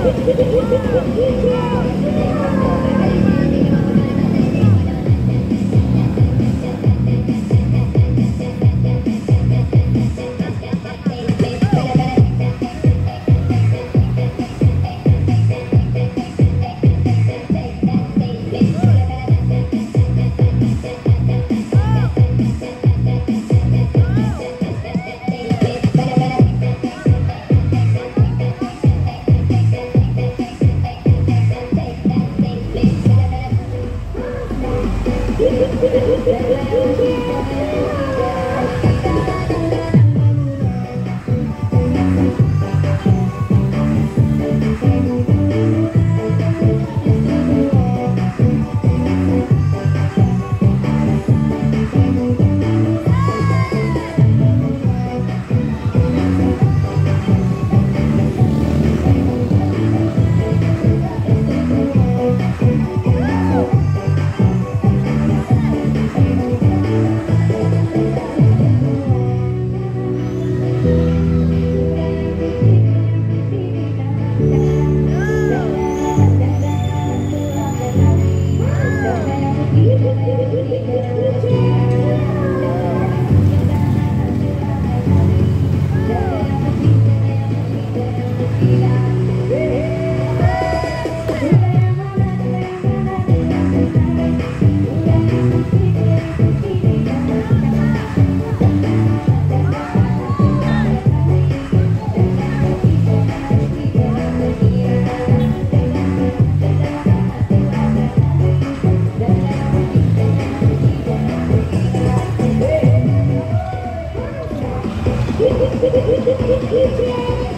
Yeah! Yeah.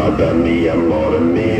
Like a me, I'm more than me.